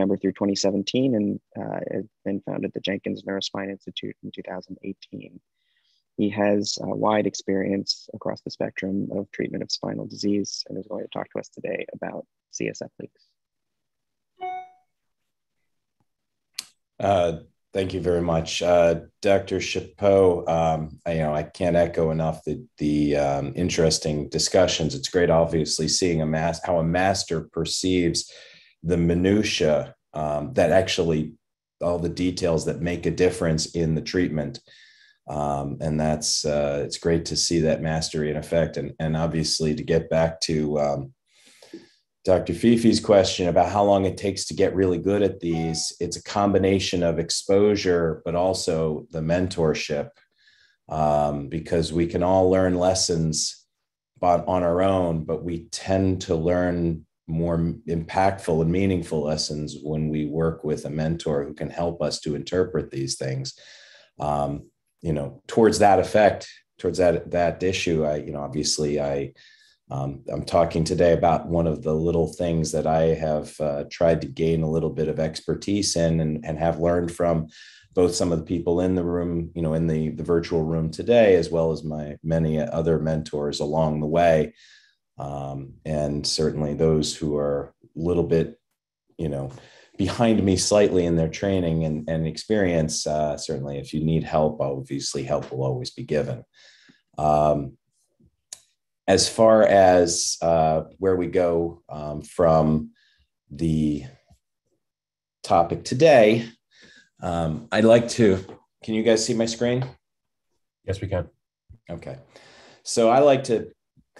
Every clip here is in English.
member through 2017 and uh, then founded the Jenkins Neurospine Institute in 2018. He has a wide experience across the spectrum of treatment of spinal disease and is going to talk to us today about CSF leaks. Uh, thank you very much, uh, Dr. Chapeau. Um, I, you know, I can't echo enough the the um, interesting discussions. It's great, obviously, seeing a mass how a master perceives the minutia um, that actually all the details that make a difference in the treatment. Um, and that's uh, it's great to see that mastery in effect. And, and obviously to get back to um, dr fifi's question about how long it takes to get really good at these it's a combination of exposure but also the mentorship. Um, because we can all learn lessons on, on our own but we tend to learn more impactful and meaningful lessons when we work with a mentor who can help us to interpret these things. Um, you know towards that effect towards that that issue i you know obviously i um, i'm talking today about one of the little things that i have uh, tried to gain a little bit of expertise in and, and have learned from both some of the people in the room you know in the the virtual room today as well as my many other mentors along the way um, and certainly those who are a little bit you know behind me slightly in their training and, and experience, uh, certainly if you need help, obviously help will always be given. Um, as far as uh, where we go um, from the topic today, um, I'd like to, can you guys see my screen? Yes, we can. Okay. So I like to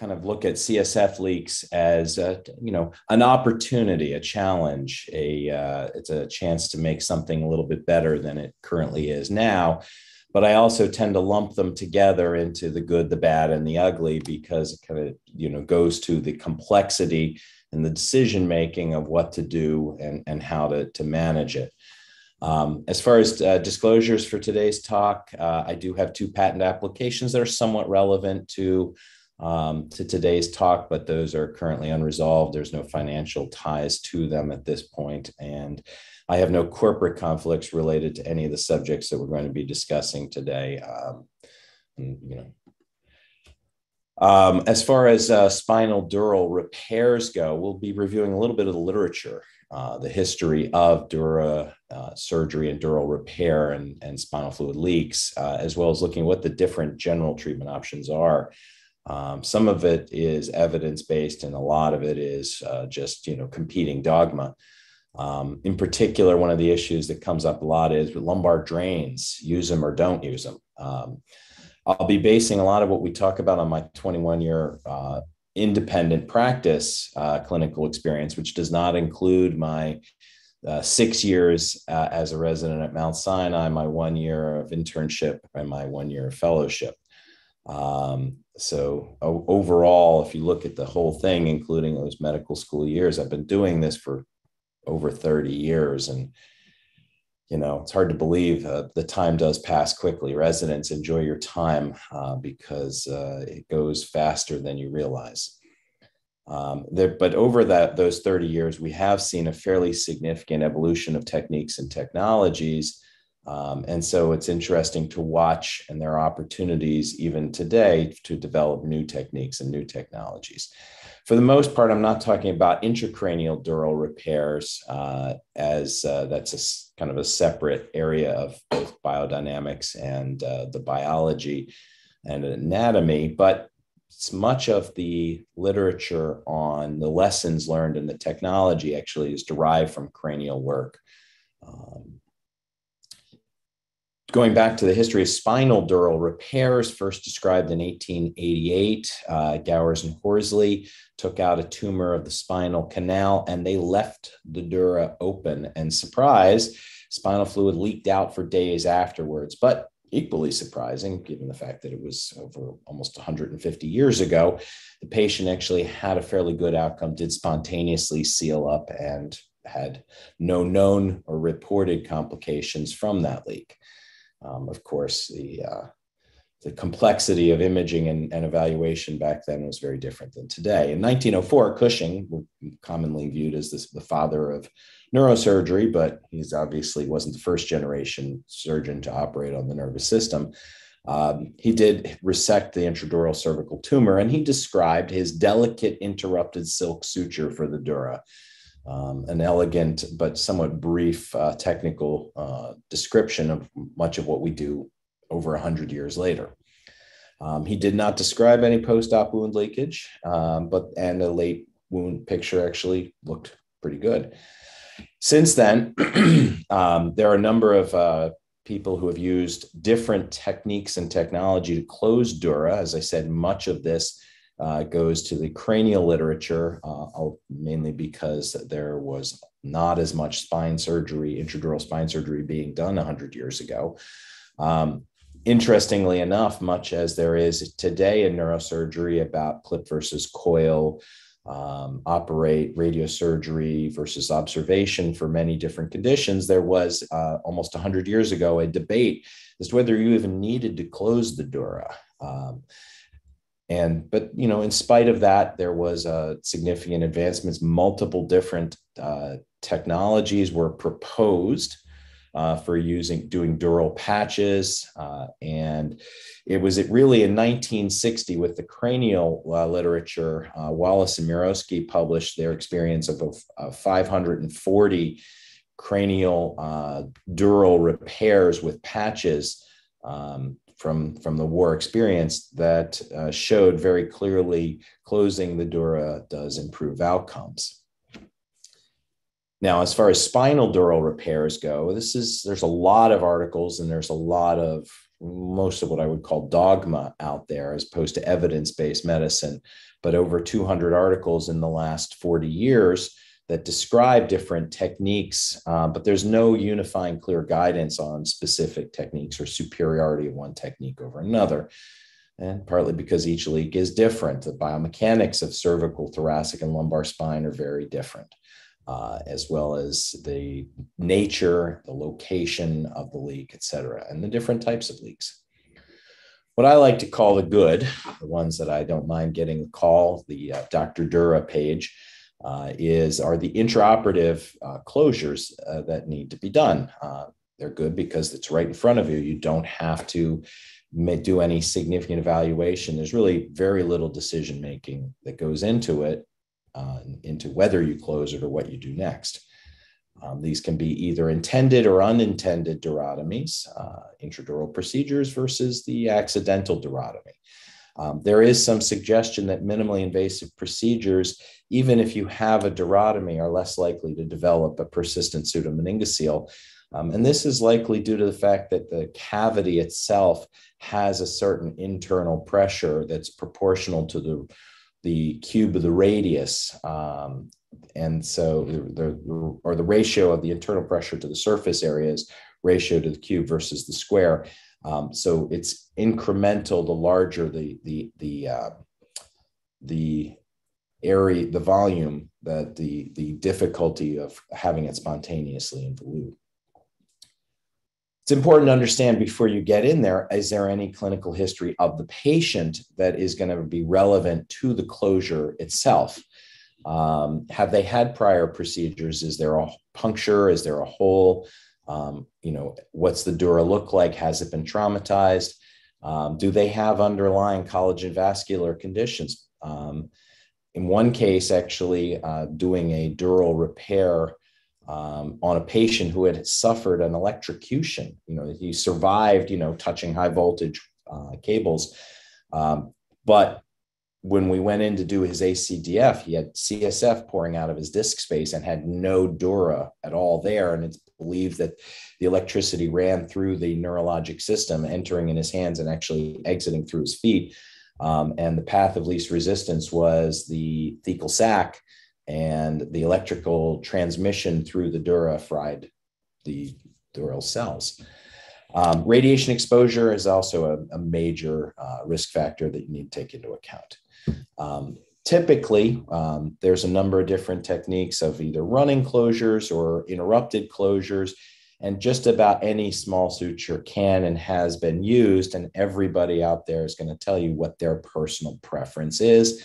kind of look at CSF leaks as a, you know an opportunity, a challenge, a uh, it's a chance to make something a little bit better than it currently is now. But I also tend to lump them together into the good, the bad, and the ugly because it kind of you know goes to the complexity and the decision making of what to do and, and how to, to manage it. Um, as far as uh, disclosures for today's talk, uh, I do have two patent applications that are somewhat relevant to um, to today's talk, but those are currently unresolved. There's no financial ties to them at this point, and I have no corporate conflicts related to any of the subjects that we're going to be discussing today. Um, and, you know, um, as far as uh, spinal dural repairs go, we'll be reviewing a little bit of the literature, uh, the history of dura uh, surgery and dural repair and, and spinal fluid leaks, uh, as well as looking at what the different general treatment options are. Um, some of it is evidence based, and a lot of it is uh, just you know competing dogma. Um, in particular, one of the issues that comes up a lot is lumbar drains: use them or don't use them. Um, I'll be basing a lot of what we talk about on my 21 year uh, independent practice uh, clinical experience, which does not include my uh, six years uh, as a resident at Mount Sinai, my one year of internship, and my one year of fellowship. Um, so overall, if you look at the whole thing, including those medical school years, I've been doing this for over 30 years. And, you know, it's hard to believe uh, the time does pass quickly. Residents, enjoy your time uh, because uh, it goes faster than you realize. Um, there, but over that those 30 years, we have seen a fairly significant evolution of techniques and technologies um, and so it's interesting to watch, and there are opportunities even today to develop new techniques and new technologies. For the most part, I'm not talking about intracranial dural repairs, uh, as uh, that's a kind of a separate area of both biodynamics and uh, the biology and anatomy, but it's much of the literature on the lessons learned and the technology actually is derived from cranial work. Um, going back to the history of spinal dural repairs, first described in 1888, uh, Gowers and Horsley took out a tumor of the spinal canal and they left the dura open. And surprise, spinal fluid leaked out for days afterwards. But equally surprising, given the fact that it was over almost 150 years ago, the patient actually had a fairly good outcome, did spontaneously seal up, and had no known or reported complications from that leak. Um, of course, the uh, the complexity of imaging and, and, evaluation back then was very different than today. In 1904, Cushing, commonly viewed as this, the father of neurosurgery, but he's obviously wasn't the first generation surgeon to operate on the nervous system. Um, he did resect the intradural cervical tumor, and he described his delicate interrupted silk suture for the dura. Um, an elegant but somewhat brief uh, technical uh, description of much of what we do over 100 years later. Um, he did not describe any post-op wound leakage, um, but and a late wound picture actually looked pretty good. Since then, um, there are a number of uh, people who have used different techniques and technology to close dura. As I said, much of this uh, goes to the cranial literature, uh, mainly because there was not as much spine surgery, intradural spine surgery being done 100 years ago. Um, interestingly enough, much as there is today in neurosurgery about clip versus coil, um, operate radiosurgery versus observation for many different conditions, there was uh, almost 100 years ago a debate as to whether you even needed to close the dura. Um, and but you know, in spite of that, there was uh, significant advancements. Multiple different uh, technologies were proposed uh, for using doing dural patches. Uh, and it was it really in 1960 with the cranial uh, literature, uh, Wallace and Murowski published their experience of, of 540 cranial dural repairs with patches um, from, from the war experience that uh, showed very clearly closing the dura does improve outcomes. Now, as far as spinal dural repairs go, this is there's a lot of articles and there's a lot of most of what I would call dogma out there as opposed to evidence-based medicine, but over 200 articles in the last 40 years that describe different techniques, uh, but there's no unifying clear guidance on specific techniques or superiority of one technique over another. And partly because each leak is different. The biomechanics of cervical, thoracic, and lumbar spine are very different uh, as well as the nature, the location of the leak, et cetera, and the different types of leaks. What I like to call the good, the ones that I don't mind getting a call, the uh, Dr. Dura page, uh, is are the intraoperative uh, closures uh, that need to be done. Uh, they're good because it's right in front of you. You don't have to do any significant evaluation. There's really very little decision making that goes into it uh, into whether you close it or what you do next. Um, these can be either intended or unintended durotomies, uh, intradural procedures versus the accidental durotomy. Um, there is some suggestion that minimally invasive procedures, even if you have a durotomy, are less likely to develop a persistent pseudomeningocele. Um, and this is likely due to the fact that the cavity itself has a certain internal pressure that's proportional to the the cube of the radius. Um, and so the, the, or the ratio of the internal pressure to the surface areas ratio to the cube versus the square. Um, so it's incremental the larger the the the uh, the area, the volume, that the the difficulty of having it spontaneously involute it's important to understand before you get in there is there any clinical history of the patient that is going to be relevant to the closure itself? Um, have they had prior procedures? Is there a puncture? Is there a hole um, you know what's the dura look like has it been traumatized um, do they have underlying collagen vascular conditions um, in one case actually uh, doing a dural repair um, on a patient who had suffered an electrocution. You know, he survived, you know, touching high voltage uh, cables. Um, but when we went in to do his ACDF, he had CSF pouring out of his disc space and had no dura at all there. And it's believed that the electricity ran through the neurologic system, entering in his hands and actually exiting through his feet. Um, and the path of least resistance was the thecal sac and the electrical transmission through the dura fried the dural cells. Um, radiation exposure is also a, a major uh, risk factor that you need to take into account. Um, typically, um, there's a number of different techniques of either running closures or interrupted closures. And just about any small suture can and has been used, and everybody out there is going to tell you what their personal preference is.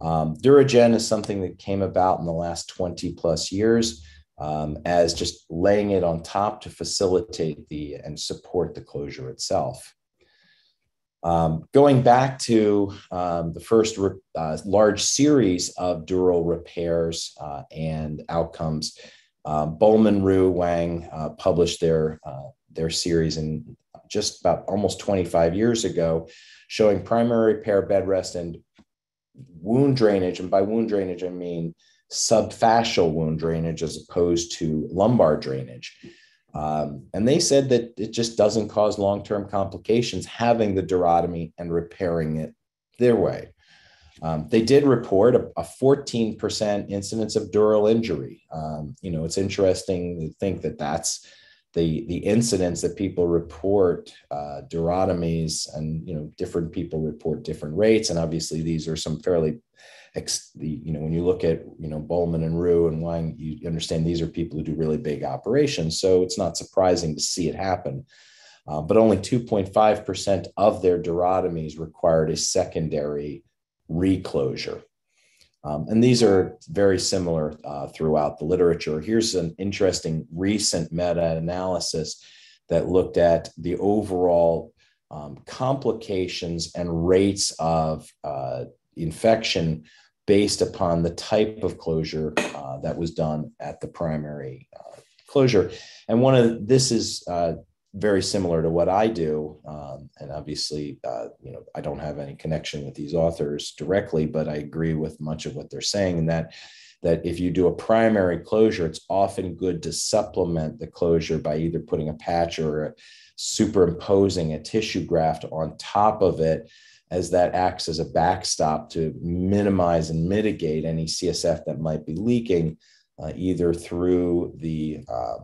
Um, Duragen is something that came about in the last 20 plus years um, as just laying it on top to facilitate the and support the closure itself. Um, going back to um, the first uh, large series of dural repairs uh, and outcomes, um, Bohlman, Riew, Wang uh, published their, uh, their series in just about almost 25 years ago, showing primary repair, bed rest, and wound drainage. And by wound drainage, I mean subfascial wound drainage as opposed to lumbar drainage. Um, and they said that it just doesn't cause long term complications having the durotomy and repairing it their way. Um, they did report a, a, 14% incidence of dural injury. Um, you know, it's interesting to think that that's the, the incidence that people report uh, durotomies and, you know, different people report different rates. And obviously these are some fairly ex, the, you know, when you look at, you know, Bohlman and Riew and Wang, you understand these are people who do really big operations. So it's not surprising to see it happen. Uh, but only 2.5% of their durotomies required a secondary reclosure. Um, and these are very similar uh, throughout the literature. Here's an interesting recent meta analysis that looked at the overall um, complications and rates of uh, infection based upon the type of closure uh, that was done at the primary uh, closure. And one of this is uh, very similar to what I do. Um, and obviously, uh, you know, I don't have any connection with these authors directly, but I agree with much of what they're saying. And that that if you do a primary closure, it's often good to supplement the closure by either putting a patch or superimposing a tissue graft on top of it as that acts as a backstop to minimize and mitigate any CSF that might be leaking, uh, either through the, uh,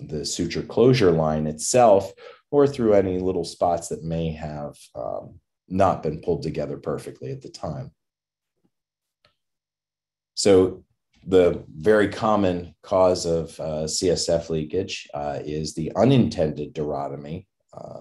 the suture closure line itself or through any little spots that may have um, not been pulled together perfectly at the time. So the very common cause of uh, CSF leakage uh, is the unintended durotomy. Uh,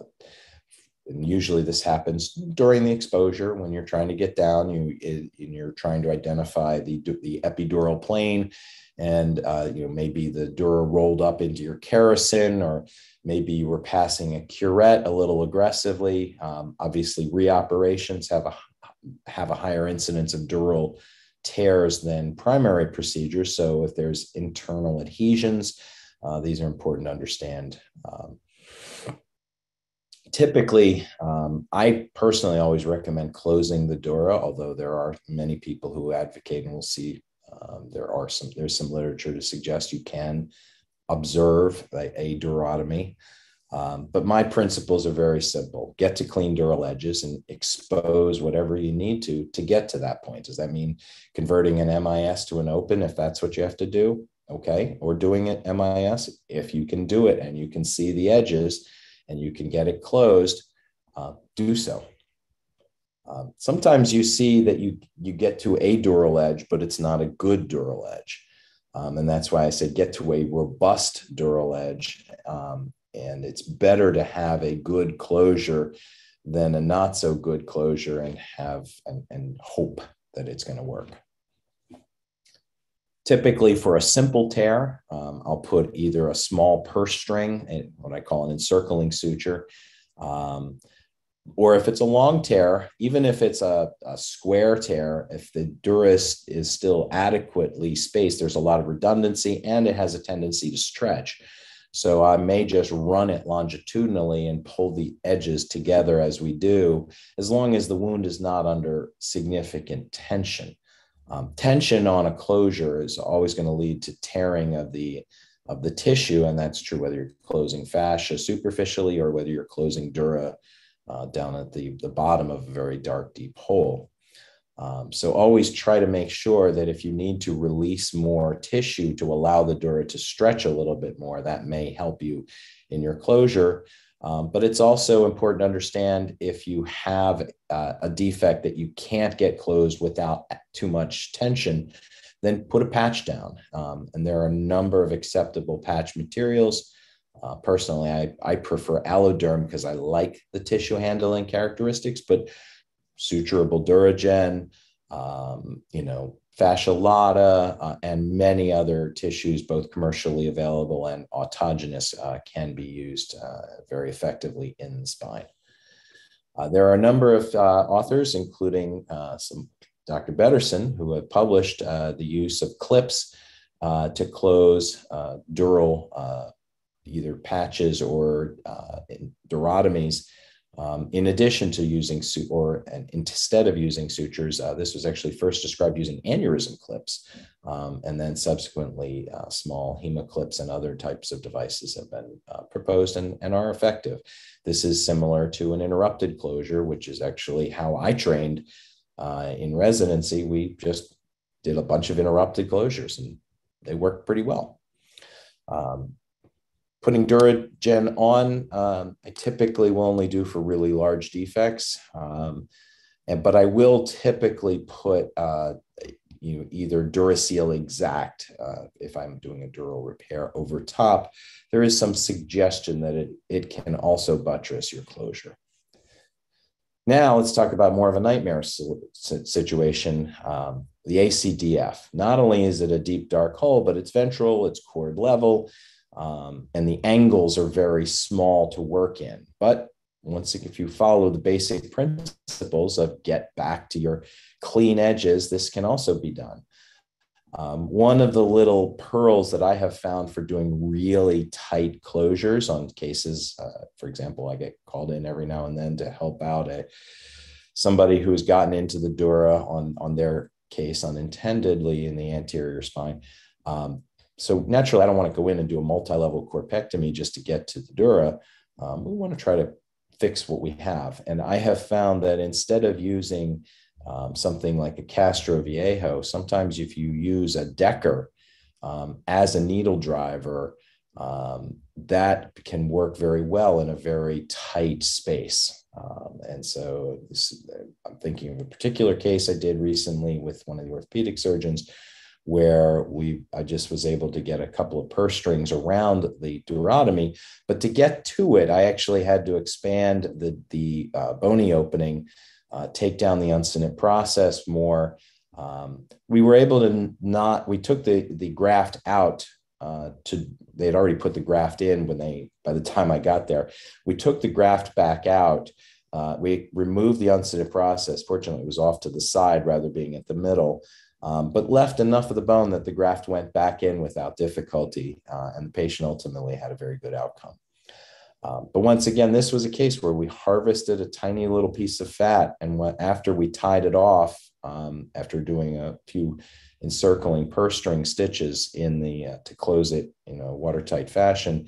and usually this happens during the exposure when you're trying to get down you and you're trying to identify the the epidural plane and uh, you know maybe the dura rolled up into your Kerrison or maybe you were passing a curette a little aggressively. Um, obviously reoperations have a have a higher incidence of dural tears than primary procedures. So if there's internal adhesions uh, these are important to understand um, typically, um, I personally always recommend closing the dura, although there are many people who advocate, and we'll see um, there are some there's some literature to suggest you can observe a, a durotomy. Um, but my principles are very simple: get to clean dural edges and expose whatever you need to to get to that point. Does that mean converting an MIS to an open if that's what you have to do? Okay, or doing it MIS if you can do it and you can see the edges and you can get it closed, uh, do so. Um, sometimes you see that you you get to a dural edge, but it's not a good dural edge, um, and that's why I said get to a robust dural edge. Um, and it's better to have a good closure than a not so good closure and have and, and hope that it's going to work. Typically, for a simple tear, um, I'll put either a small purse string, what I call an encircling suture, um, or if it's a long tear, even if it's a, a square tear, if the duris is still adequately spaced, there's a lot of redundancy and it has a tendency to stretch. So I may just run it longitudinally and pull the edges together as we do, as long as the wound is not under significant tension. Um, tension on a closure is always going to lead to tearing of the of the tissue, and that's true whether you're closing fascia superficially or whether you're closing dura uh, down at the, the bottom of a very dark, deep hole. Um, so always try to make sure that if you need to release more tissue to allow the dura to stretch a little bit more, that may help you in your closure. Um, but it's also important to understand if you have uh, a defect that you can't get closed without too much tension, then put a patch down. Um, and there are a number of acceptable patch materials. Uh, personally, I, I prefer alloderm because I like the tissue handling characteristics, but suturable Duragen, um, you know, fascia lata, uh, and many other tissues, both commercially available and autogenous, uh, can be used uh, very effectively in the spine. Uh, there are a number of uh, authors, including some Dr. Betterson, who have published the use of clips to close dural either patches or durotomies um, in addition to using or instead of using sutures, uh, this was actually first described using aneurysm clips, um, and then subsequently uh, small hemoclips and other types of devices have been uh, proposed and, and are effective. This is similar to an interrupted closure, which is actually how I trained uh, in residency. We just did a bunch of interrupted closures, and they worked pretty well. Um, Putting Duragen on, um, I typically will only do for really large defects, um, and but I will typically put uh, you know, either Duraseal Exact uh, if I'm doing a dural repair over top. There is some suggestion that it it can also buttress your closure. Now let's talk about more of a nightmare situation. Um, the ACDF. Not only is it a deep dark hole, but it's ventral, it's cord level. Um, and the angles are very small to work in. But once if you follow the basic principles of get back to your clean edges, this can also be done. Um, one of the little pearls that I have found for doing really tight closures on cases, uh, for example, I get called in every now and then to help out a somebody who has gotten into the dura on on their case unintendedly in the anterior spine. Um, so naturally, I don't want to go in and do a multi-level corpectomy just to get to the dura. Um, we want to try to fix what we have. And I have found that instead of using um, something like a Castroviejo, sometimes if you use a Decker um, as a needle driver, um, that can work very well in a very tight space. Um, and so this, I'm thinking of a particular case I did recently with one of the orthopedic surgeons where we I just was able to get a couple of purse strings around the durotomy. But to get to it, I actually had to expand the, the uh, bony opening, uh, take down the uncinate process more. Um, we were able to not, we took the, the graft out uh, to, they had already put the graft in when they, by the time I got there, we took the graft back out. Uh, we removed the uncinate process. Fortunately, it was off to the side rather being at the middle um, but left enough of the bone that the graft went back in without difficulty, uh, and the patient ultimately had a very good outcome. Um, but once again, this was a case where we harvested a tiny little piece of fat, and after we tied it off, um, after doing a few encircling purse string stitches in the uh, to close it in a watertight fashion,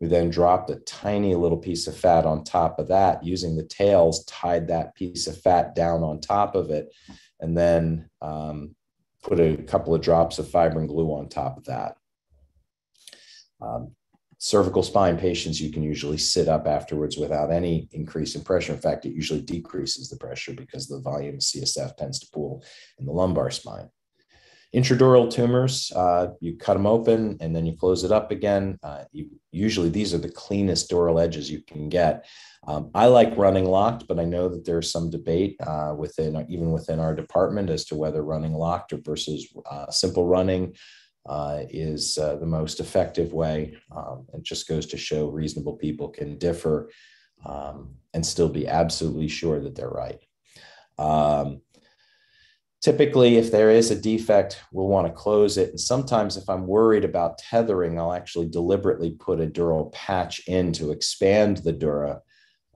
we then dropped a tiny little piece of fat on top of that, using the tails, tied that piece of fat down on top of it, and then um, put a couple of drops of fibrin glue on top of that. Um, cervical spine patients, you can usually sit up afterwards without any increase in pressure. In fact, it usually decreases the pressure because the volume of CSF tends to pool in the lumbar spine. Intradural tumors, uh, you cut them open and then you close it up again. Uh, you, usually, these are the cleanest dural edges you can get. Um, I like running locked, but I know that there's some debate uh, within even within our department as to whether running locked or versus uh, simple running uh, is uh, the most effective way. Um, it just goes to show reasonable people can differ um, and still be absolutely sure that they're right. Um, typically if there is a defect we'll want to close it. And sometimes if i'm worried about tethering i'll actually deliberately put a dural patch in to expand the dura.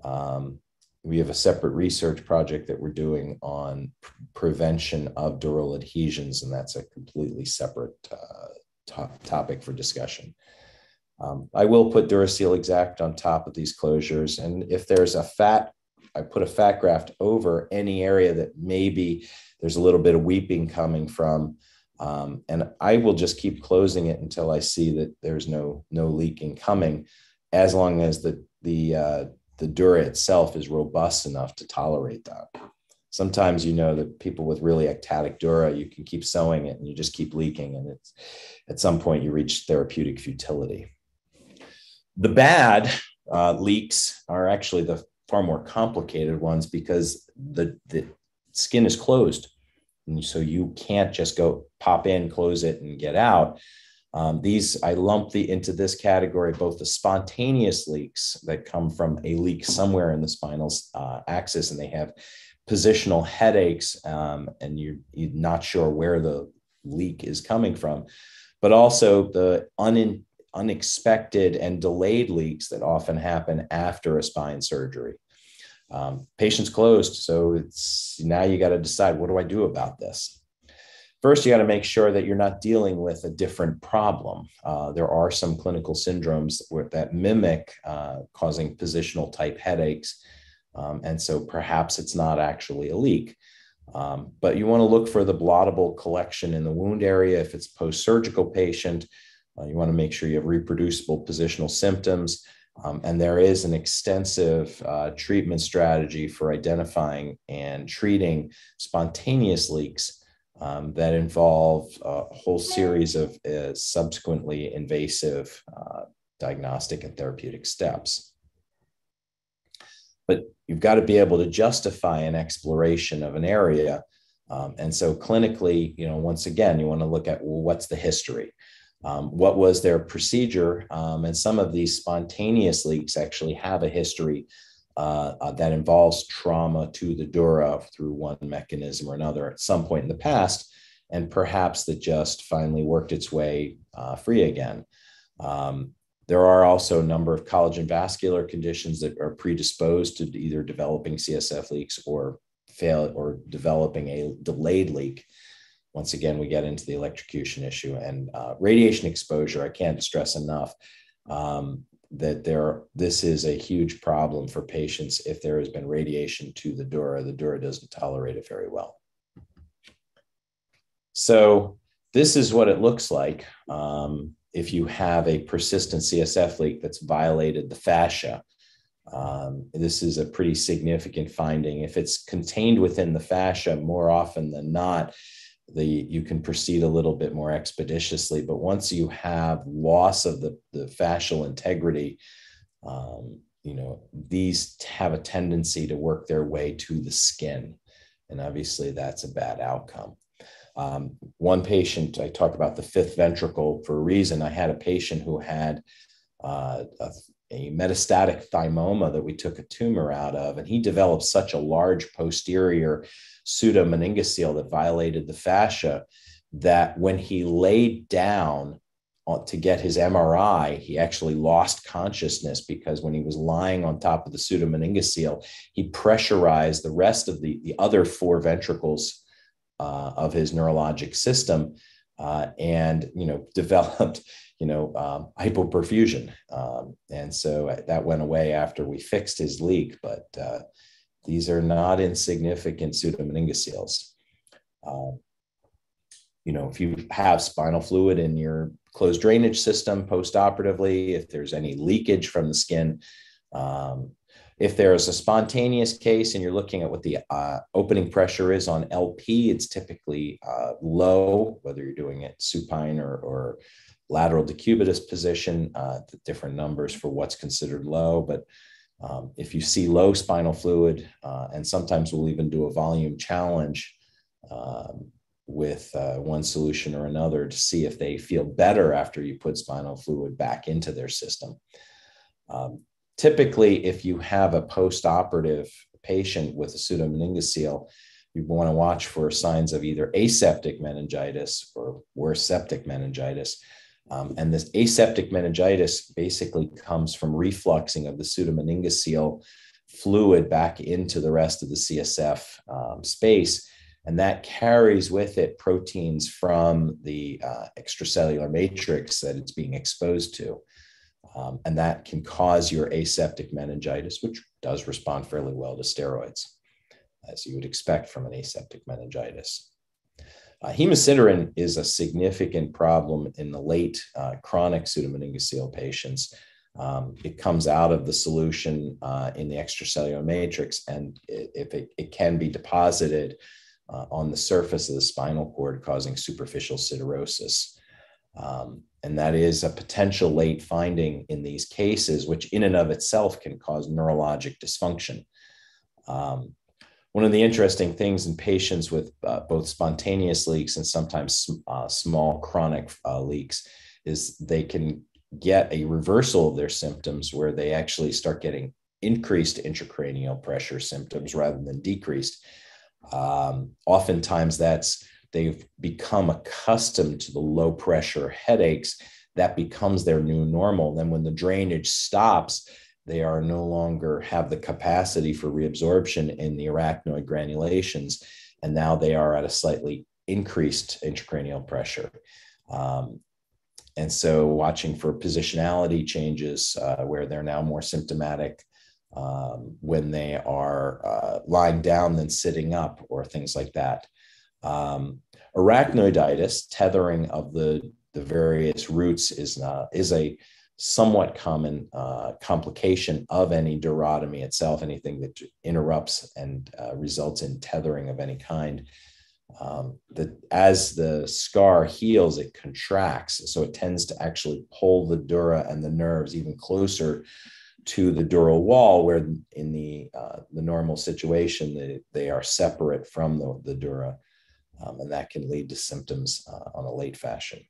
Um, we have a separate research project that we're doing on prevention of dural adhesions and that's a completely separate uh, top topic for discussion. Um, i will put duraseal exact on top of these closures and if there's a fat i put a fat graft over any area that maybe there's a little bit of weeping coming from um, and i will just keep closing it until i see that there's no no leaking coming as long as the the uh, the dura itself is robust enough to tolerate that sometimes you know that people with really ectatic dura you can keep sewing it and you just keep leaking and it's at some point you reach therapeutic futility The bad uh, leaks are actually the far more complicated ones because the, the skin is closed. And so you can't just go pop in, close it, and get out. Um, these, I lump the into this category, both the spontaneous leaks that come from a leak somewhere in the spinal uh, axis and they have positional headaches um, and you're, you're not sure where the leak is coming from, but also the un, unexpected and delayed leaks that often happen after a spine surgery. Um, patient's closed, so it's now you got to decide what do I do about this. First, you got to make sure that you're not dealing with a different problem. Uh, there are some clinical syndromes where, that mimic uh, causing positional type headaches. Um, and so perhaps it's not actually a leak. Um, but you want to look for the blottable collection in the wound area. If it's post-surgical patient, uh, you want to make sure you have reproducible positional symptoms. Um, and there is an extensive uh, treatment strategy for identifying and treating spontaneous leaks um, that involve a whole series of uh, subsequently invasive uh, diagnostic and therapeutic steps. But you've got to be able to justify an exploration of an area. Um, and so clinically, you know, once again, you want to look at well, what's the history? Um, what was their procedure? Um, and some of these spontaneous leaks actually have a history uh, uh, that involves trauma to the dura through one mechanism or another at some point in the past, and perhaps that just finally worked its way uh, free again. Um, there are also a number of collagen vascular conditions that are predisposed to either developing CSF leaks or fail or developing a delayed leak. Once again, we get into the electrocution issue and uh, radiation exposure. I can't stress enough. Um, that there this is a huge problem for patients if there has been radiation to the dura the dura doesn't tolerate it very well so this is what it looks like um, if you have a persistent csf leak that's violated the fascia um, this is a pretty significant finding if it's contained within the fascia more often than not the you can proceed a little bit more expeditiously. But once you have loss of the, the fascial integrity um, you know these have a tendency to work their way to the skin. And obviously that's a bad outcome. Um, one patient i talk about the fifth ventricle for a reason. I had a patient who had uh, a, a metastatic thymoma that we took a tumor out of and he developed such a large posterior pseudomeningocele that violated the fascia that when he laid down to get his MRI, he actually lost consciousness because when he was lying on top of the pseudomeningocele, he pressurized the rest of the, the other four ventricles uh, of his neurologic system uh, and, you know, developed, you know, um, hypoperfusion. Um, and so that went away after we fixed his leak, but uh, these are not insignificant pseudomeningoceles. Um, you know, if you have spinal fluid in your closed drainage system postoperatively, if there's any leakage from the skin, um, if there is a spontaneous case and you're looking at what the uh, opening pressure is on LP, it's typically uh, low, whether you're doing it supine or, or lateral decubitus position, uh, different numbers for what's considered low. But um, if you see low spinal fluid, uh, and sometimes we'll even do a volume challenge um, with uh, one solution or another to see if they feel better after you put spinal fluid back into their system. Um, typically, if you have a post-operative patient with a pseudomeningocele, you want to watch for signs of either aseptic meningitis or worse septic meningitis. Um, and this aseptic meningitis basically comes from refluxing of the pseudomeningocele fluid back into the rest of the CSF um, space. And that carries with it proteins from the uh, extracellular matrix that it's being exposed to. Um, and that can cause your aseptic meningitis, which does respond fairly well to steroids, as you would expect from an aseptic meningitis. Uh, hemosiderin is a significant problem in the late uh, chronic pseudomeningocele patients. Um, it comes out of the solution uh, in the extracellular matrix, and it, if it, it, can be deposited uh, on the surface of the spinal cord, causing superficial siderosis. Um, and that is a potential late finding in these cases, which in and of itself can cause neurologic dysfunction. Um, one of the interesting things in patients with uh, both spontaneous leaks and sometimes uh, small chronic uh, leaks is they can get a reversal of their symptoms where they actually start getting increased intracranial pressure symptoms rather than decreased. Um, oftentimes, that's they've become accustomed to the low pressure headaches. That becomes their new normal. Then, when the drainage stops, they are no longer have the capacity for reabsorption in the arachnoid granulations, and now they are at a slightly increased intracranial pressure. Um, and so, watching for positionality changes uh, where they're now more symptomatic um, when they are uh, lying down than sitting up, or things like that. Um, arachnoiditis, tethering of the, the various roots, is, not, is a somewhat common uh, complication of any durotomy itself, anything that interrupts and uh, results in tethering of any kind. Um, that as the scar heals, it contracts. So it tends to actually pull the dura and the nerves even closer to the dural wall, where in the uh, the normal situation they, they are separate from the, the dura, um, and that can lead to symptoms uh, on a late fashion.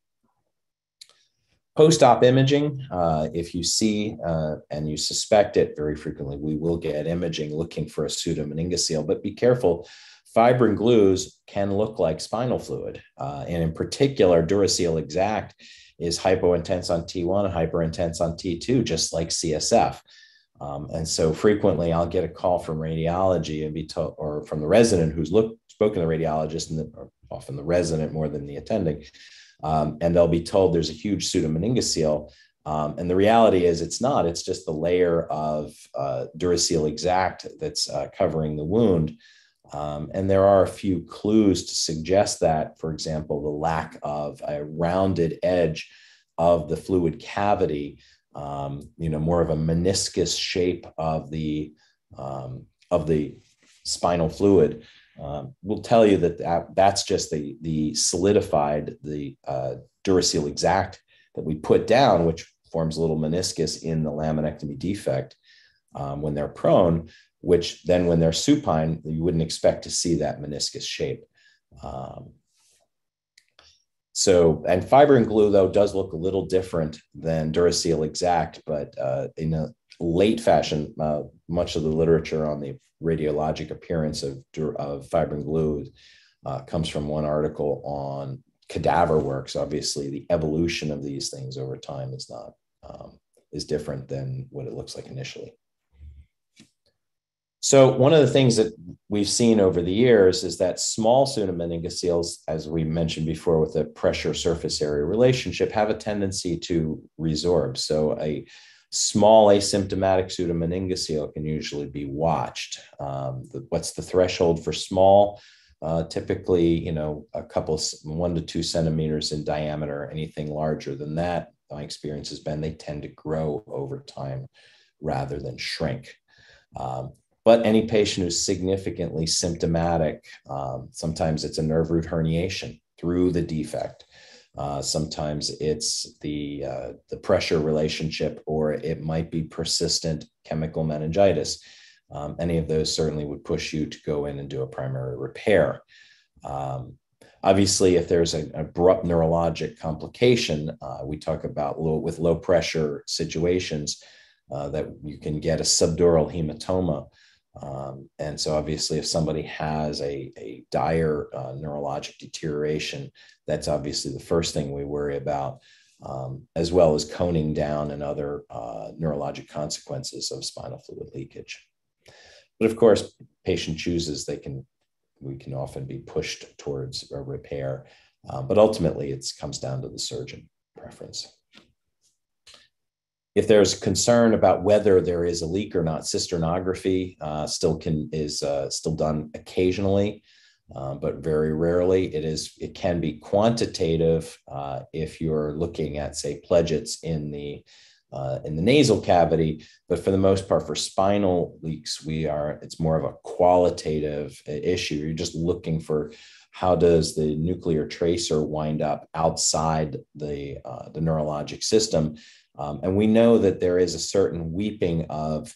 Post-op imaging, uh, if you see uh, and you suspect it, very frequently we will get imaging looking for a pseudomeningocele, but be careful. Fibrin glues can look like spinal fluid, uh, and in particular, DuraSeal Exact is hypointense on T1 and hyperintense on T2, just like CSF. Um, and so frequently I'll get a call from radiology and be told, or from the resident who's looked, spoken to the radiologist, and the, often the resident more than the attending, um, and they'll be told there's a huge pseudomeningocele. Um, and the reality is it's not, it's just the layer of uh, DuraSeal Exact that's uh, covering the wound. Um, and there are a few clues to suggest that, for example, the lack of a rounded edge of the fluid cavity, um, you know, more of a meniscus shape of the um, of the spinal fluid, um, will tell you that, that that's just the the solidified the uh, exact that we put down, which forms a little meniscus in the laminectomy defect um, when they're prone which then when they're supine, you wouldn't expect to see that meniscus shape. Um, so, and fibrin glue though does look a little different than DuraSeal Exact, but uh, in a late fashion, uh, much of the literature on the radiologic appearance of, of fibrin glue uh, comes from one article on cadaver works. Obviously, the evolution of these things over time is not um, is different than what it looks like initially. So one of the things that we've seen over the years is that small pseudomeningoceles, as we mentioned before with the pressure surface area relationship, have a tendency to resorb. So a small asymptomatic pseudomeningocele can usually be watched. Um, the, what's the threshold for small? Uh, typically, you know, a couple, one to two centimeters in diameter. Anything larger than that, my experience has been they tend to grow over time rather than shrink. Um, but any patient who's significantly symptomatic, um, sometimes it's a nerve root herniation through the defect. Uh, sometimes it's the uh, the pressure relationship, or it might be persistent chemical meningitis. Um, any of those certainly would push you to go in and do a primary repair. Um, obviously, if there's an abrupt neurologic complication, uh, we talk about low, with low pressure situations uh, that you can get a subdural hematoma. Um, and so, obviously, if somebody has a, a dire uh, neurologic deterioration, that's obviously the first thing we worry about, um, as well as coning down and other uh, neurologic consequences of spinal fluid leakage. But of course, patient chooses; they can we can often be pushed towards repair, uh, but ultimately, it comes down to the surgeon preference if there's concern about whether there is a leak or not, cisternography uh, still can is uh, still done occasionally, uh, but very rarely. It is it can be quantitative uh, if you're looking at say pledgets in the uh, in the nasal cavity, but for the most part, for spinal leaks, we are it's more of a qualitative issue. You're just looking for how does the nuclear tracer wind up outside the, uh, the neurologic system? Um, and we know that there is a certain weeping of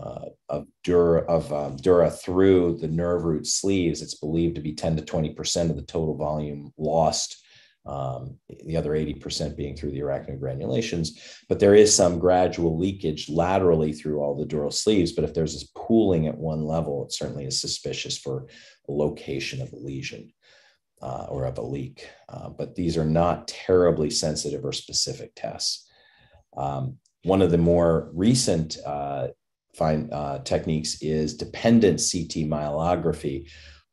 uh, of dura of um, dura through the nerve root sleeves. It's believed to be 10 to 20 percent of the total volume lost. Um, the other 80% being through the arachnoid granulations, but there is some gradual leakage laterally through all the dural sleeves. But if there's this pooling at one level, it certainly is suspicious for location of a lesion uh, or of a leak. Uh, but these are not terribly sensitive or specific tests. Um, one of the more recent uh, find uh, techniques is dependent CT myelography.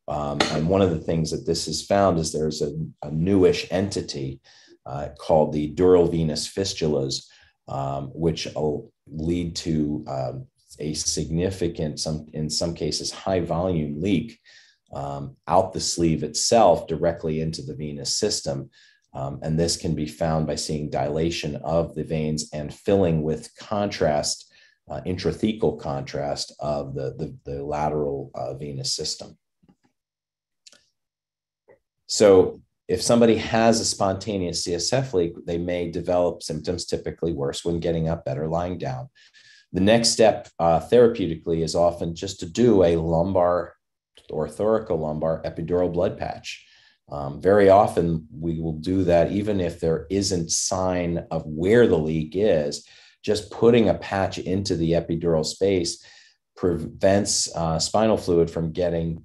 Um, and one of the things that this has found is there's a, a newish entity uh, called the dural venous fistulas, um, which will lead to um, a significant, some in some cases, high volume leak um, out the sleeve itself directly into the venous system. Um, and this can be found by seeing dilation of the veins and filling with contrast uh, intrathecal contrast of the, the, the lateral uh, venous system. So if somebody has a spontaneous CSF leak, they may develop symptoms typically worse when getting up, better lying down. The next step uh, therapeutically is often just to do a lumbar or thoracolumbar epidural blood patch. Um, very often we will do that even if there isn't sign of where the leak is. Just putting a patch into the epidural space prevents uh, spinal fluid from getting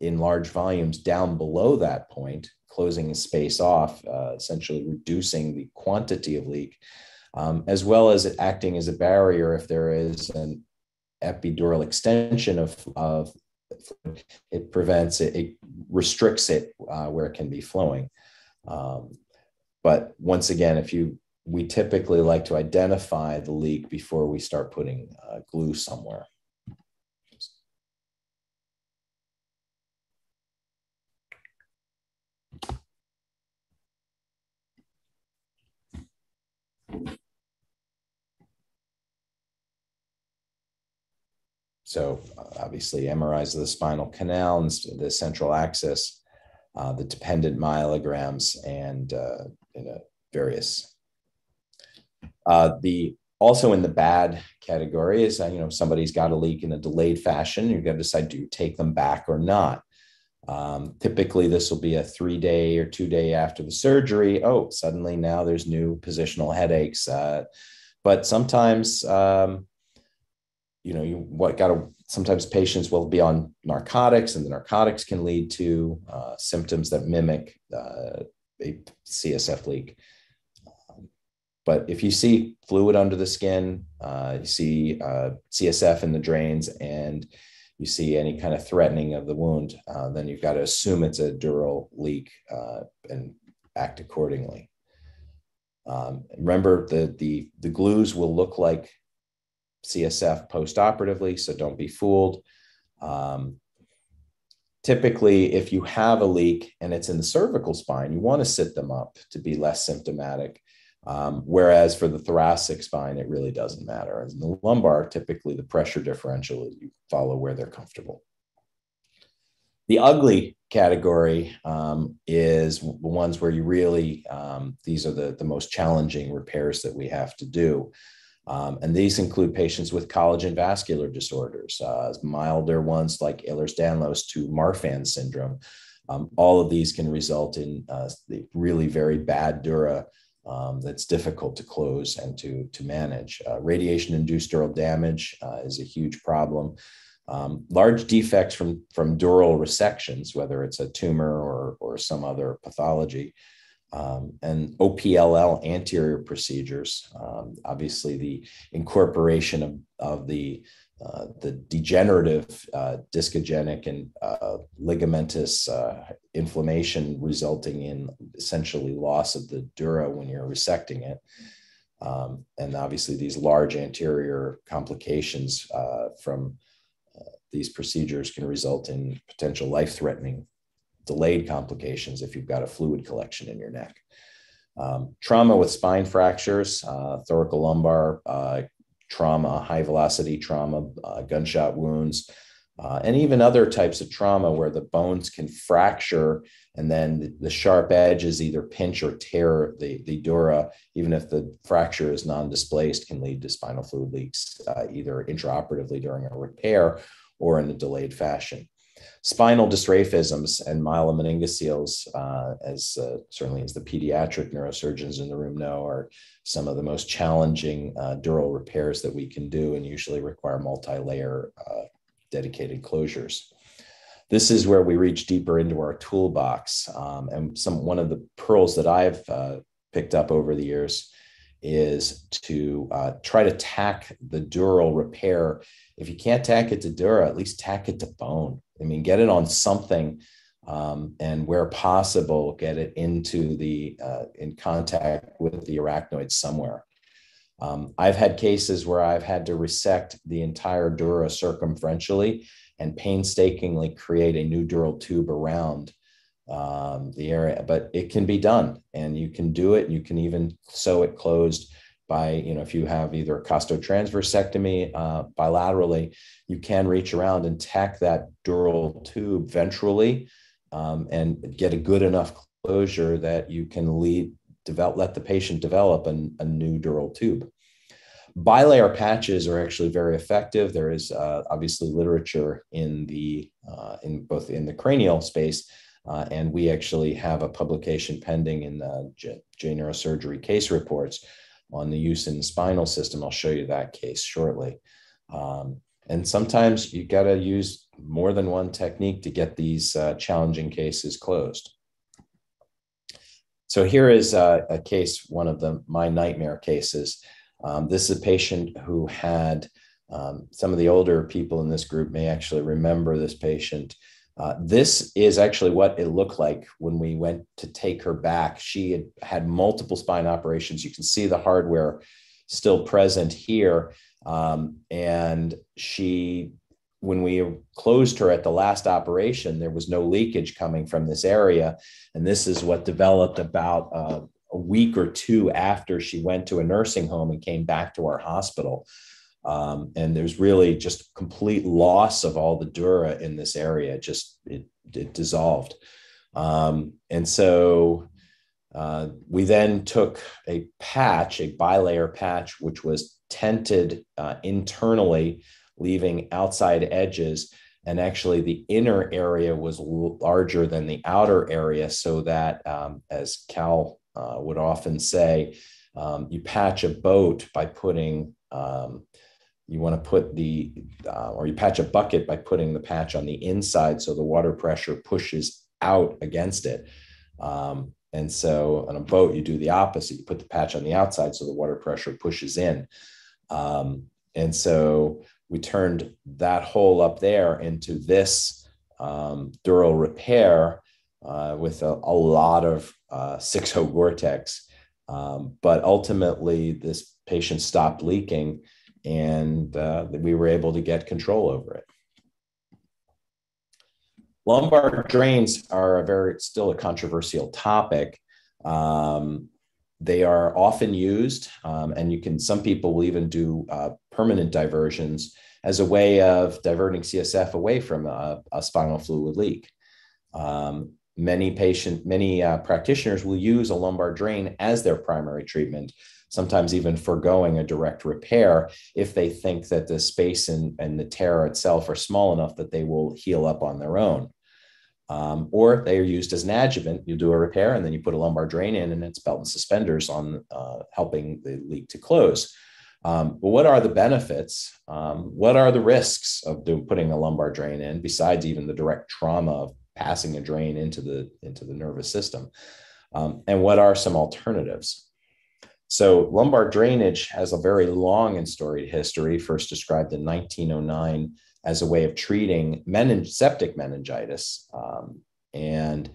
in large volumes down below that point, closing the space off, uh, essentially reducing the quantity of leak, um, as well as acting as a barrier if there is an epidural extension of, of it prevents it, it restricts it uh, where it can be flowing. Um, but once again, if you we typically like to identify the leak before we start putting uh, glue somewhere. So obviously MRIs of the spinal canal and the central axis, uh, the dependent myelograms, and uh, various uh, the also in the bad category is uh, you know somebody's got a leak in a delayed fashion. You've got to decide do you take them back or not. Um, typically, this will be a three day or two day after the surgery. Oh, suddenly now there's new positional headaches. Uh, but sometimes, um, you know, you what got to sometimes patients will be on narcotics, and the narcotics can lead to uh, symptoms that mimic uh, a CSF leak. But if you see fluid under the skin, uh, you see uh, CSF in the drains, and you see any kind of threatening of the wound, uh, then you've got to assume it's a dural leak uh, and act accordingly. Um, remember, the, the, the glues will look like CSF postoperatively, so don't be fooled. Um, typically, if you have a leak and it's in the cervical spine, you want to sit them up to be less symptomatic. Um, whereas for the thoracic spine, it really doesn't matter. And the lumbar, typically the pressure differential is you follow where they're comfortable. The ugly category um, is the ones where you really, um, these are the, the most challenging repairs that we have to do. Um, and these include patients with collagen vascular disorders, uh, milder ones like Ehlers-Danlos to Marfan syndrome. Um, all of these can result in uh, the really very bad dura um, that's difficult to close and to, to manage. Uh, radiation induced dural damage uh, is a huge problem. Um, large defects from, from dural resections, whether it's a tumor or, or some other pathology, um, and OPLL anterior procedures. Um, obviously, the incorporation of, of the uh, the degenerative uh, discogenic and uh, ligamentous uh, inflammation resulting in essentially loss of the dura when you're resecting it. Um, and obviously, these large anterior complications uh, from these procedures can result in potential life threatening delayed complications if you've got a fluid collection in your neck. Um, trauma with spine fractures, uh, thoracolumbar uh, trauma, high velocity trauma, uh, gunshot wounds, uh, and even other types of trauma where the bones can fracture and then the, the, sharp edges either pinch or tear the, the dura, even if the fracture is non-displaced, can lead to spinal fluid leaks uh, either intraoperatively during a repair or in a delayed fashion. Spinal dysraphisms and myelomeningocele, uh, as uh, certainly as the pediatric neurosurgeons in the room know, are some of the most challenging uh, dural repairs that we can do and usually require multi-layer uh, dedicated closures. This is where we reach deeper into our toolbox. Um, and some one of the pearls that I've uh, picked up over the years is to uh, try to tack the dural repair. If you can't tack it to dura, at least tack it to bone. I mean, get it on something, um, and where possible, get it into the uh, in contact with the arachnoid somewhere. Um, I've had cases where I've had to resect the entire dura circumferentially and painstakingly create a new dural tube around um, the area, but it can be done and you can do it. You can even sew it closed by, you know, if you have either a costotransversectomy uh, bilaterally, you can reach around and tack that dural tube ventrally um, and get a good enough closure that you can lead develop, let the patient develop an, a new dural tube. Bilayer patches are actually very effective. There is uh, obviously literature in the uh, in both in the cranial space, uh, and we actually have a publication pending in the J, J Neurosurgery case reports on the use in the spinal system. I'll show you that case shortly. Um, and sometimes you got to use more than one technique to get these uh, challenging cases closed. So here is a, a case, one of the my nightmare cases. Um, this is a patient who had um, some of the older people in this group may actually remember this patient. Uh, this is actually what it looked like when we went to take her back. She had had multiple spine operations. You can see the hardware still present here. Um, and she when we closed her at the last operation, there was no leakage coming from this area. And this is what developed about uh, a week or two after she went to a nursing home and came back to our hospital. Um, and there's really just complete loss of all the dura in this area. Just it, it dissolved. Um, and so uh, we then took a patch, a bilayer patch, which was tented uh, internally leaving outside edges. And actually, the inner area was larger than the outer area, so that, um, as Cal uh, would often say, um, you patch a boat by putting, um, you want to put the, uh, or you patch a bucket by putting the patch on the inside so the water pressure pushes out against it. Um, and so on a boat, you do the opposite. You put the patch on the outside so the water pressure pushes in. Um, and so we turned that hole up there into this um, dural repair uh, with a, a, lot of uh, 6O Gore-Tex. Um, but ultimately, this patient stopped leaking and uh, we were able to get control over it. Lumbar drains are a very still a controversial topic. Um, they are often used, um, and you can. Some people will even do uh, permanent diversions as a way of diverting CSF away from a, a spinal fluid leak. Um, many patient, many uh, practitioners will use a lumbar drain as their primary treatment. Sometimes even foregoing a direct repair if they think that the space and, and the tear itself are small enough that they will heal up on their own. Um, or they are used as an adjuvant. You do a repair and then you put a lumbar drain in, and it's belt and suspenders on uh, helping the leak to close. Um, but what are the benefits? Um, what are the risks of doing, putting a lumbar drain in, besides even the direct trauma of passing a drain into the into the nervous system? Um, and what are some alternatives? So lumbar drainage has a very long and storied history, first described in 1909 as a way of treating mening- septic meningitis. Um, and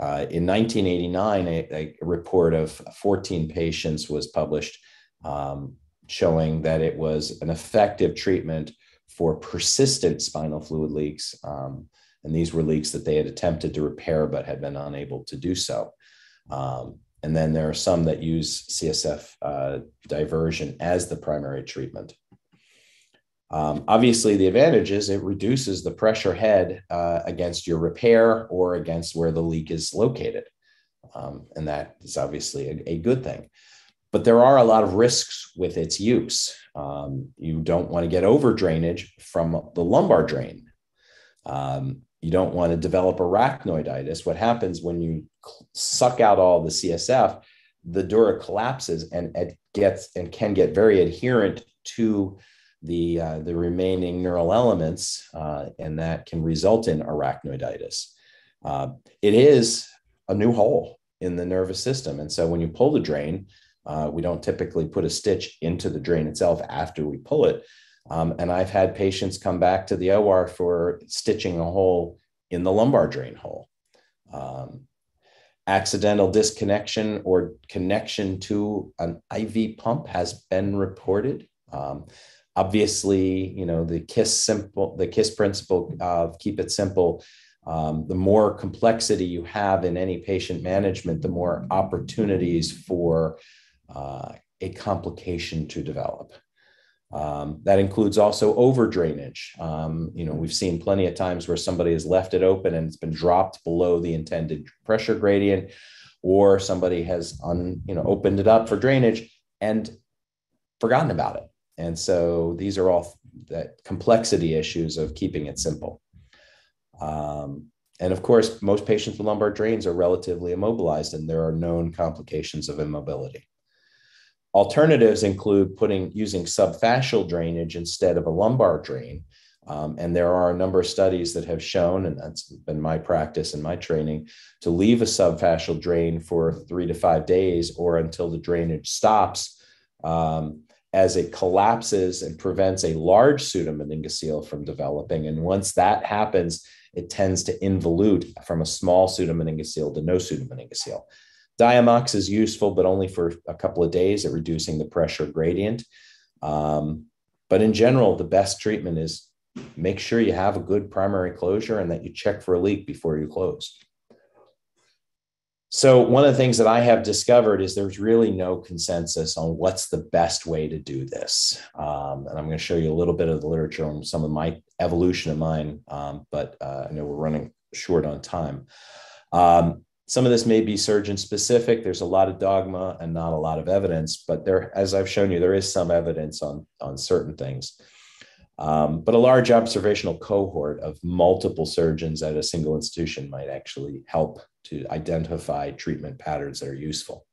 uh, in 1989, a, a, report of 14 patients was published um, showing that it was an effective treatment for persistent spinal fluid leaks. Um, and these were leaks that they had attempted to repair but had been unable to do so. Um, and then there are some that use CSF uh, diversion as the primary treatment. Um, obviously, the advantage is it reduces the pressure head uh, against your repair or against where the leak is located. Um, and that is obviously a, a, good thing. But there are a lot of risks with its use. Um, you don't want to get over drainage from the lumbar drain. Um, you don't want to develop arachnoiditis. What happens when you suck out all the CSF, the dura collapses and it gets and can get very adherent to the uh, the remaining neural elements, uh, and that can result in arachnoiditis. Uh, it is a new hole in the nervous system, and so when you pull the drain, uh, we don't typically put a stitch into the drain itself after we pull it. Um, and I've had patients come back to the OR for stitching a hole in the lumbar drain hole. Um, accidental disconnection or connection to an IV pump has been reported. Um, obviously, you know the KISS simple, the KISS principle of keep it simple. Um, the more complexity you have in any patient management, the more opportunities for uh, a complication to develop. Um, that includes also over drainage. Um, you know, we've seen plenty of times where somebody has left it open and it's been dropped below the intended pressure gradient, or somebody has un, you know opened it up for drainage and forgotten about it. And so these are all that complexity issues of keeping it simple. Um, and of course, most patients with lumbar drains are relatively immobilized, and there are known complications of immobility. Alternatives include putting using subfascial drainage instead of a lumbar drain. Um, and there are a number of studies that have shown, and that's been my practice and my training, to leave a subfascial drain for three to five days or until the drainage stops um, as it collapses and prevents a large pseudomeningocele from developing. And once that happens, it tends to involute from a small pseudomeningocele to no pseudomeningocele. Diamox is useful, but only for a couple of days at reducing the pressure gradient. Um, but in general, the best treatment is make sure you have a good primary closure and that you check for a leak before you close. So, one of the things that I have discovered is there's really no consensus on what's the best way to do this. Um, and I'm going to show you a little bit of the literature on some of my evolution of mine, um, but uh, I know we're running short on time. Um, some of this may be surgeon specific. There's a lot of dogma and not a lot of evidence, but there, as I've shown you, there is some evidence on, on certain things. Um, but a large observational cohort of multiple surgeons at a single institution might actually help to identify treatment patterns that are useful.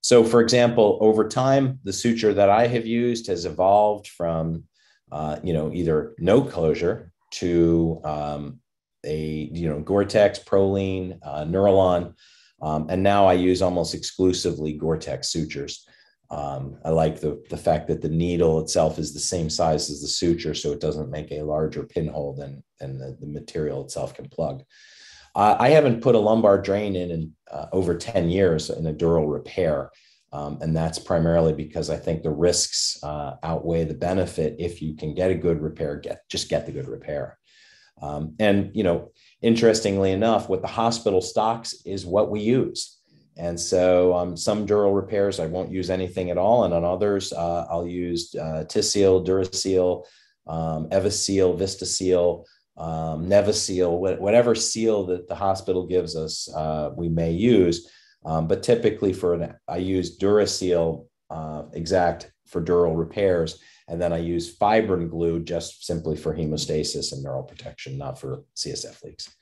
So, for example, over time, the suture that I have used has evolved from, uh, you know, either no closure to um, a you know Gore-Tex, Prolene, uh, Nurolon, um, and now I use almost exclusively Gore-Tex sutures. Um, I like the the fact that the needle itself is the same size as the suture, so it doesn't make a larger pinhole than than the, the material itself can plug. Uh, I haven't put a lumbar drain in in uh, over ten years in a dural repair. Um, and that's primarily because I think the risks uh, outweigh the benefit. If you can get a good repair, get just get the good repair. Um, and, you know, interestingly enough, what the hospital stocks is what we use. And so um, some dural repairs, I won't use anything at all. And on others, uh, I'll use uh, Tisseel, DuraSeal, um, Evaseal, Vistaseal, um, Nevaseal, whatever seal that the hospital gives us, uh, we may use. Um, but typically for an, I use DuraSeal uh, exact for dural repairs. And then I use fibrin glue just simply for hemostasis and neural protection, not for CSF leaks.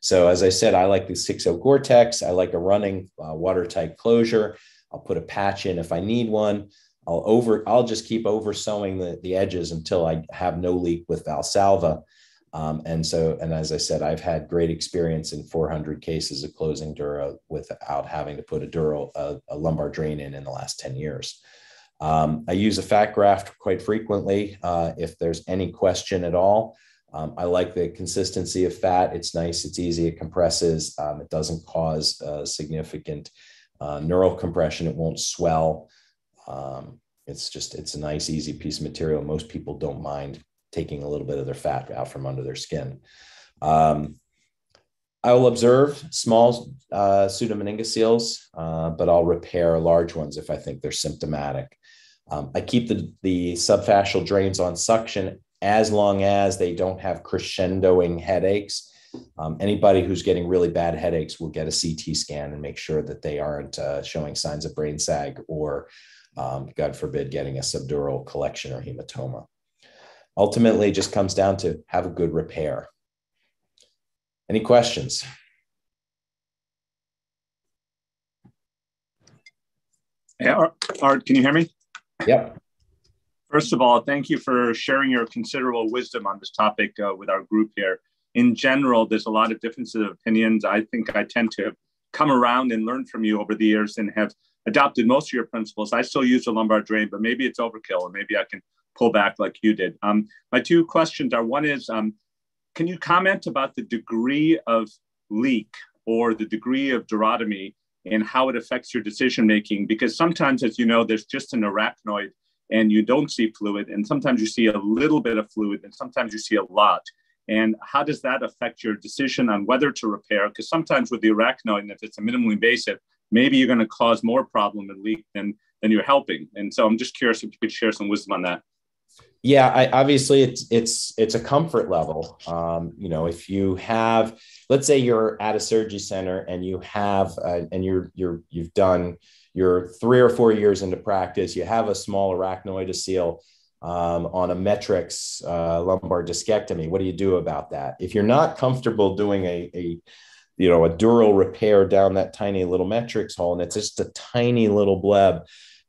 So as I said, I like the 6.0 Gore-Tex. I like a running uh, watertight closure. I'll put a patch in if I need one. I'll over, I'll just keep over sewing the, the edges until I have no leak with Valsalva. Um, and so, and as I said, I've had great experience in 400 cases of closing dura without having to put a dural, a, a lumbar drain in in the last 10 years. Um, I use a fat graft quite frequently uh, if there's any question at all. Um, I like the consistency of fat. It's nice, it's easy, it compresses, um, it doesn't cause uh, significant uh, neural compression, it won't swell. Um, it's just, it's a nice, easy piece of material. Most people don't mind taking a little bit of their fat out from under their skin. Um, I will observe small uh, pseudomeningoceles, uh, but I'll repair large ones if I think they're symptomatic. Um, I keep the, the subfascial drains on suction as long as they don't have crescendoing headaches. Um, anybody who's getting really bad headaches will get a CT scan and make sure that they aren't uh, showing signs of brain sag or, um, God forbid, getting a subdural collection or hematoma. Ultimately, it just comes down to have a good repair. Any questions? Yeah, Art, can you hear me? Yep. First of all, thank you for sharing your considerable wisdom on this topic uh, with our group here. In general, there's a lot of differences of opinions. I think I tend to have come around and learned from you over the years and have adopted most of your principles. I still use the lumbar drain, but maybe it's overkill and maybe I can pull back like you did. Um, my two questions are one is, um, can you comment about the degree of leak or the degree of durotomy and how it affects your decision making. Because sometimes, as you know, there's just an arachnoid and you don't see fluid, and sometimes you see a little bit of fluid, and sometimes you see a lot. And how does that affect your decision on whether to repair? Because sometimes with the arachnoid, if it's a minimally invasive, maybe you're going to cause more problem and leak than than you're helping. And so I'm just curious if you could share some wisdom on that. Yeah, I, obviously it's it's it's a comfort level. Um, you know, if you have, let's say you're at a surgery center and you have, uh, and you're you're you've done your three or four years into practice, you have a small arachnoidocele um, on a METRx uh, lumbar discectomy. What do you do about that? If you're not comfortable doing a, a you know a dural repair down that tiny little METRx hole, and it's just a tiny little bleb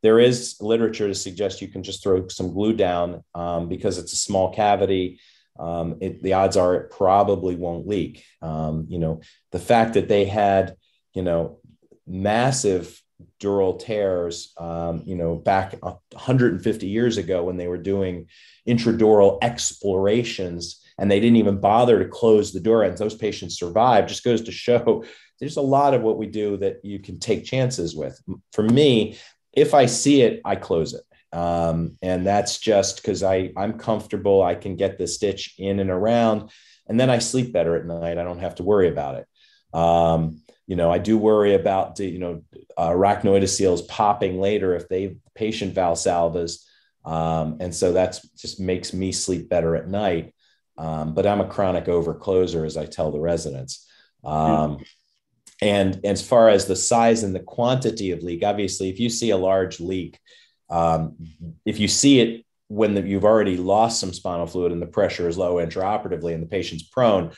there is literature to suggest you can just throw some glue down um, because it's a small cavity. Um, it, the odds are it probably won't leak. Um, you know, the fact that they had, you know, massive dural tears, um, you know, back 150 years ago when they were doing intradural explorations and they didn't even bother to close the door and those patients survived just goes to show there's a lot of what we do that you can take chances with. For me, if I see it, I close it. Um, and that's just because I I'm comfortable. I can get the stitch in and around, and then I sleep better at night. I don't have to worry about it. Um, you know, I do worry about the you know arachnoidoceles popping later if they patient valsalvas, um, and so that's just makes me sleep better at night. Um, but I'm a chronic overcloser, as I tell the residents. Um, and as far as the size and the quantity of leak, obviously, if you see a large leak, um, if you see it when the, you've already lost some spinal fluid and the pressure is low intraoperatively and the patient's prone,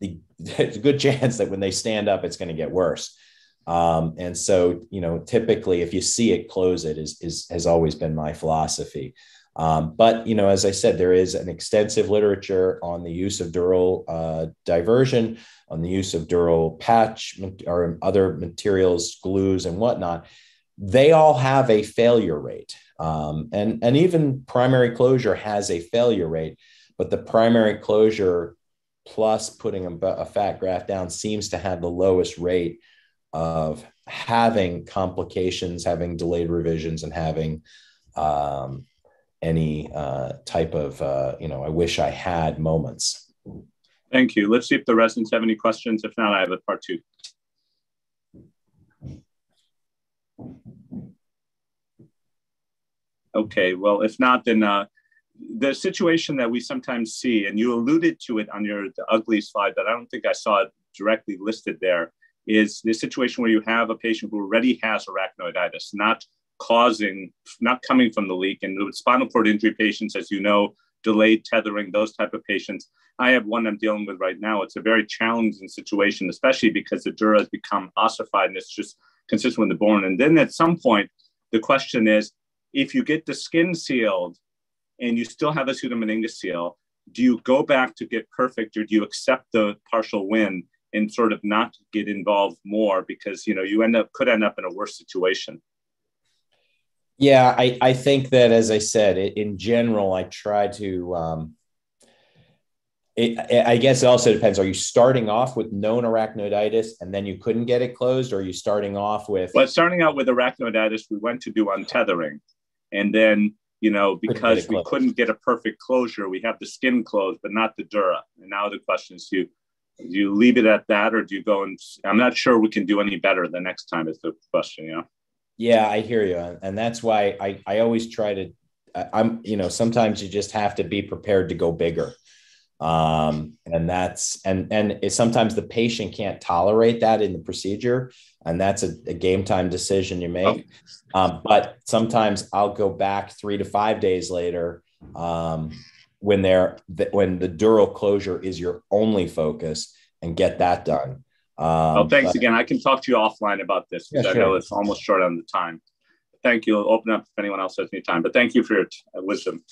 the, a good chance that when they stand up, it's going to get worse. Um, and so, you know, typically, if you see it, close it is, is has always been my philosophy. Um, but you know, as I said, there is an extensive literature on the use of dural uh, diversion, on the use of dural patch or other materials, glues, and whatnot. They all have a failure rate, um, and and even primary closure has a failure rate. But the primary closure plus putting a, a fat graft down seems to have the lowest rate of having complications, having delayed revisions, and having um, any uh, type of, uh, you know, I wish I had moments. Thank you. Let's see if the residents have any questions. If not, I have a part two. Okay, well, if not, then uh, the situation that we sometimes see, and you alluded to it on your the ugly slide, but I don't think I saw it directly listed there, is the situation where you have a patient who already has arachnoiditis, not causing, not coming from the leak. And with spinal cord injury patients, as you know, delayed tethering, those type of patients. I have one I'm dealing with right now. It's a very challenging situation, especially because the dura has become ossified and it's just consistent with the bone. And then at some point, the question is, if you get the skin sealed and you still have a pseudomeningocele, do you go back to get perfect or do you accept the partial win and sort of not get involved more because you know you end up could end up in a worse situation yeah, I, I think that as I said, in general, I try to. Um, it, I guess it also depends. Are you starting off with known arachnoiditis and then you couldn't get it closed, or are you starting off with? Well, starting out with arachnoiditis, we went to do untethering, and then you know because couldn't we couldn't get a perfect closure, we have the skin closed, but not the dura. And now the question is, do you, do you leave it at that, or do you go and? I'm not sure we can do any better the next time. Is the question, you know? Yeah, I hear you, and that's why I I always try to. I'm you know sometimes you just have to be prepared to go bigger, um, and that's and and it, sometimes the patient can't tolerate that in the procedure, and that's a, a game time decision you make. Oh. Um, but sometimes I'll go back three to five days later um, when they're when the dural closure is your only focus and get that done. Um, oh, thanks but, again. I can talk to you offline about this because yeah, I know it's almost short on the time. Thank you. I'll open up if anyone else has any time, but thank you for your uh, wisdom.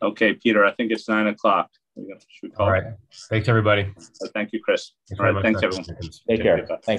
Okay, Peter, I think it's nine o'clock. All right. Thanks, everybody. Uh, thank you, Chris. Thanks All right. Thanks, everyone. Take care. Thanks.